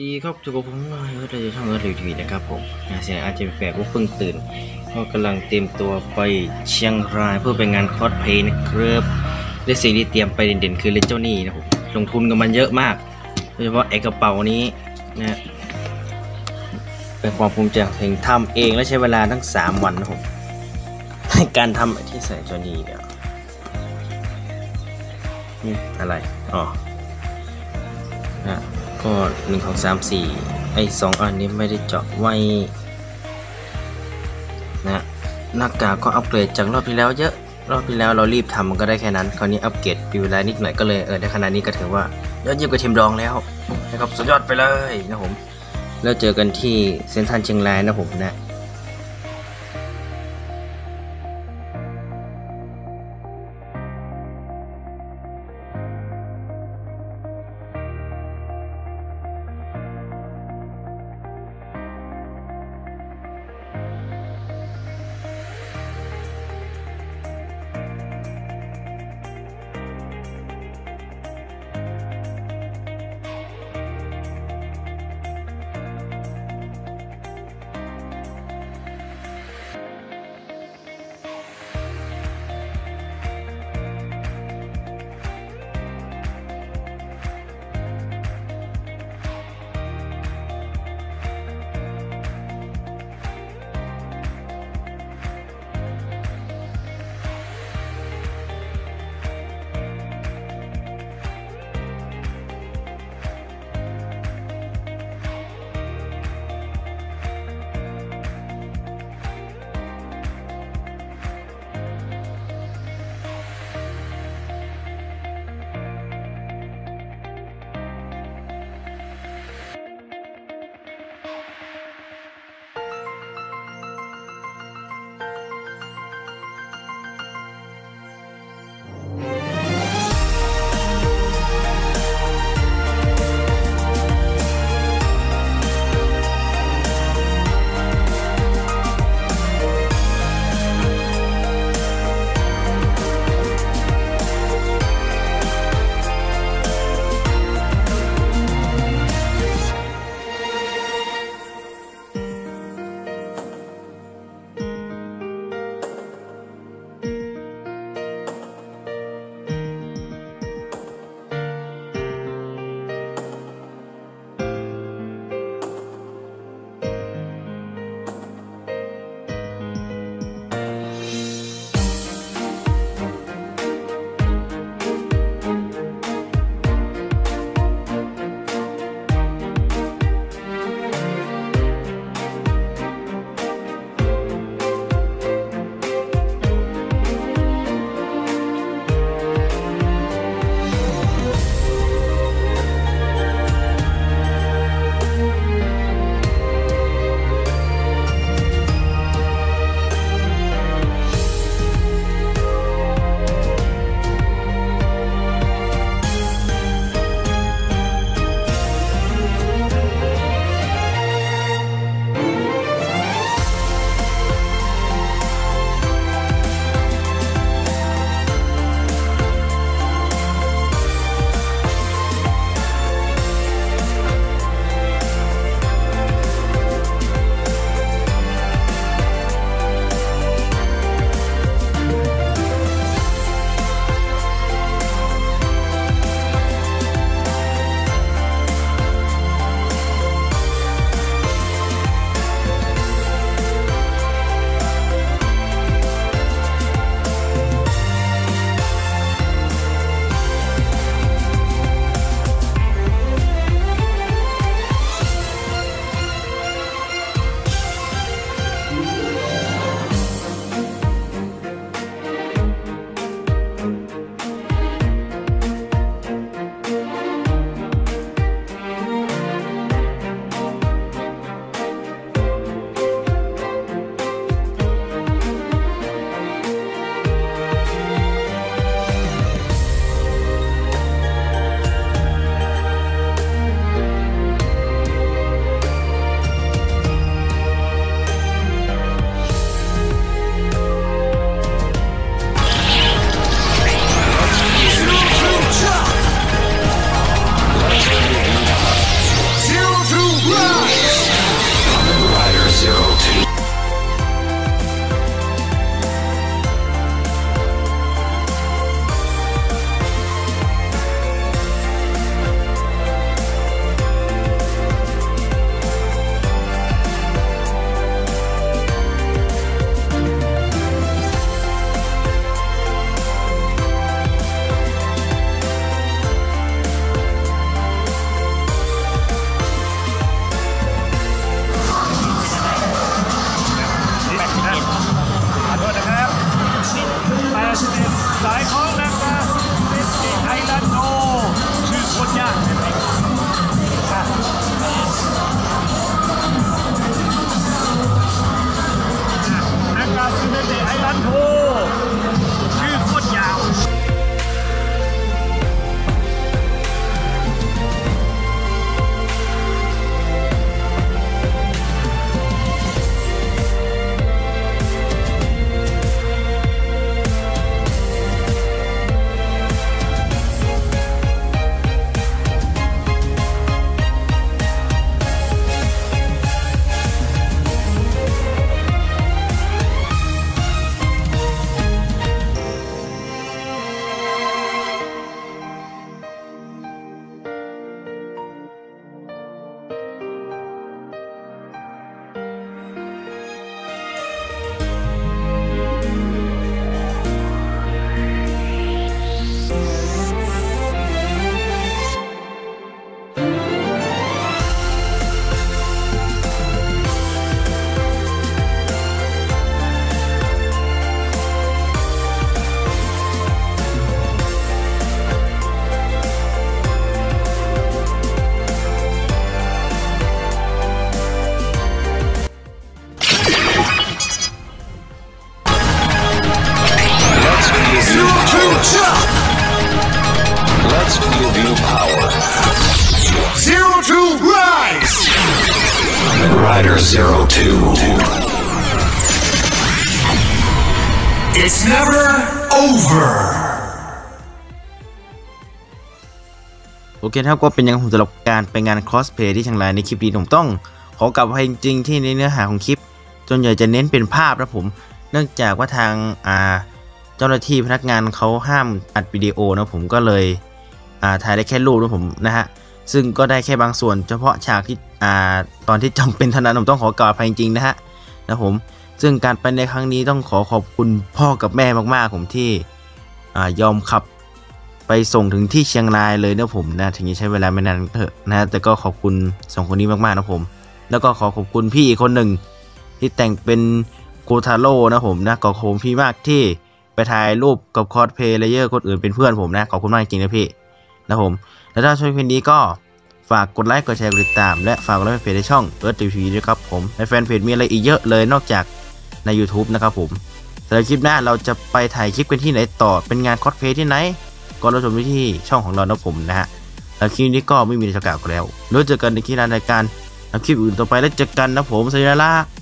ดีครับทุกคนผมมาเร์ธในช่องเอิร์ธรีวิวนะครับผมเสียงอาจจะแปลกว่าเพิ่งตื่นก็กำลังเตรียมตัวไปเชียงรายเพื่อไปงานคอสเพย์นะครับและสิ่งที่เตรียมไปเด่นๆคือเลเจ้านี่นะผมลงทุนกับมันเยอะมากโดยเฉพาะไอกระเป๋านี้นะเป็นความภูมิใจของตัวเองทำเองและใช้เวลาทั้ง 3 วันนะผมในการทำไอที่ใส่เจ้านี่เนี่ยนี่อะไรอ๋อนะ ก็หนึ่งของสามสี่ไอ้สองอันนี้ไม่ได้เจาะไว้นะหน้ากากก็อัปเกรดจากรอบที่แล้วเยอะรอบที่แล้วเรารีบทำมันก็ได้แค่นั้น คราวนี้อัปเกรดปีเวลานิดหน่อยก็เลยเออได้ขนาดนี้ก็ถือว่ายอดเยี่ยมกว่าทีมรองแล้วนะครับสุดยอดไปเลยนะผมแล้วเจอกันที่เซ็นทรัลเชียงรายนะผมนะ 来 It's never over. โอเคครับก็เป็นยังผมสำหรับการไปงานคอสเพลย์ที่เชียงรายในคลิปนี้ผมต้อง ขอกลับไปจริงๆที่ในเนื้อหาของคลิปจนใหญ่จะเน้นเป็นภาพนะผม เนื่องจากว่าทางอ่าเจ้าหน้าที่พนักงานเขาห้ามอัดวิดีโอนะผมก็เลยอ่าถ่ายได้แค่รูปนะผมนะฮะซึ่งก็ได้แค่บางส่วนเฉพาะฉากที่อ่าตอนที่จำเป็นเท่านั้นผมต้องขอกราบไปจริงๆนะฮะนะผม ซึ่งการไปในครั้งนี้ต้องขอขอบคุณพ่อกับแม่มากๆ ผมที่ยอมขับไปส่งถึงที่เชียงรายเลยนะผมนะถึงจะใช้เวลาไม่นานเถอะนะแต่ก็ขอบคุณสองคนนี้มากๆนะผม แล้วก็ขอขอบคุณพี่อีกคนหนึ่งที่แต่งเป็นโกทาโร่นะผมนะขอบคุณพี่มากที่ไปถ่ายรูปกับคอสเพลเยอร์คนอื่นเป็นเพื่อนผมนะขอบคุณมากจริงๆนะพี่นะผม แล้วถ้าชอบคลิปนี้ก็ฝากกดไลค์กดแชร์กดติดตามและฝากกดไลค์เพจในช่องเอิร์ธทีวีด้วยครับผมในแฟนเพจมีอะไรอีกเยอะเลยนอกจาก ใน YouTube นะครับผมสำหรับคลิปหน้าเราจะไปถ่ายคลิปกันที่ไหนต่อเป็นงานคอสเพย์ที่ไหน ก็รับชมได้ที่ช่องของเรานะผมนะฮะแล้วคลิปนี้ก็ไม่มีในสกาวกันแล้วแล้วเจอกันในคลิปรายการแล้วคลิปอื่นต่อไปแล้วเจอกันนะผมสวัสดีละ